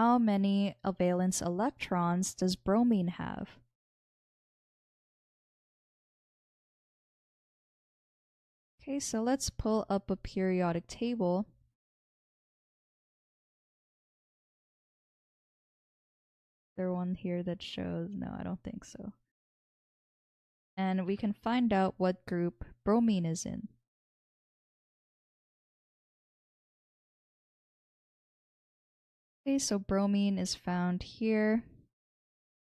how many valence electrons does bromine have? Okay, so let's pull up a periodic table. There one here that shows, no, I don't think so. And we can find out what group bromine is in. Okay, so bromine is found here.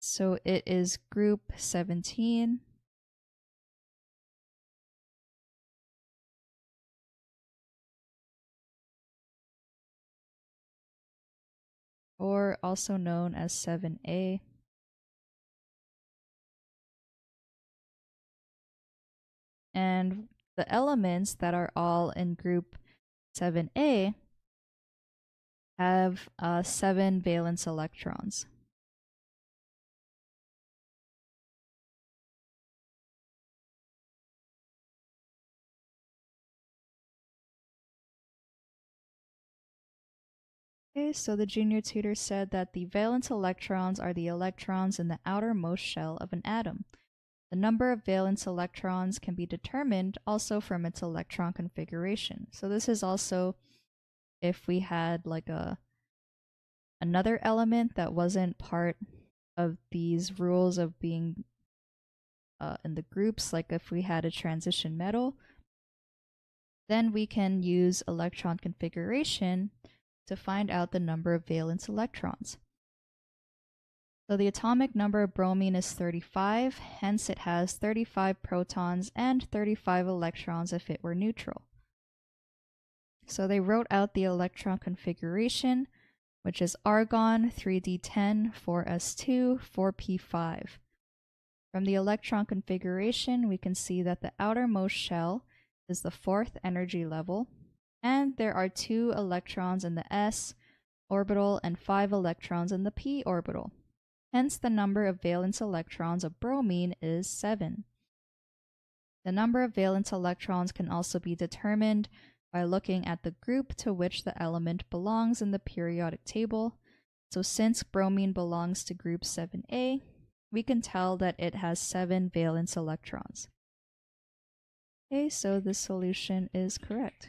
So it is group 17. Or also known as 7A. And the elements that are all in group 7A have uh, seven valence electrons. Okay, so the junior tutor said that the valence electrons are the electrons in the outermost shell of an atom. The number of valence electrons can be determined also from its electron configuration. So this is also if we had like a another element that wasn't part of these rules of being uh, in the groups, like if we had a transition metal, then we can use electron configuration to find out the number of valence electrons. So the atomic number of bromine is 35, hence it has 35 protons and 35 electrons if it were neutral. So they wrote out the electron configuration, which is argon 3d10, 4s2, 4p5. From the electron configuration, we can see that the outermost shell is the fourth energy level, and there are two electrons in the s orbital and five electrons in the p orbital. Hence, the number of valence electrons of bromine is 7. The number of valence electrons can also be determined by looking at the group to which the element belongs in the periodic table. So since bromine belongs to group 7a, we can tell that it has 7 valence electrons. Okay, so the solution is correct.